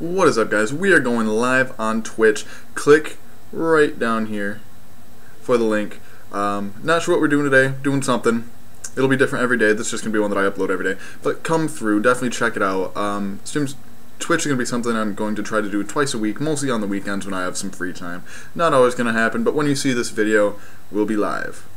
What is up guys? We are going live on Twitch. Click right down here for the link. Um, not sure what we're doing today. Doing something. It'll be different every day. This is just going to be one that I upload every day. But come through. Definitely check it out. Um, streams, Twitch is going to be something I'm going to try to do twice a week, mostly on the weekends when I have some free time. Not always going to happen, but when you see this video, we'll be live.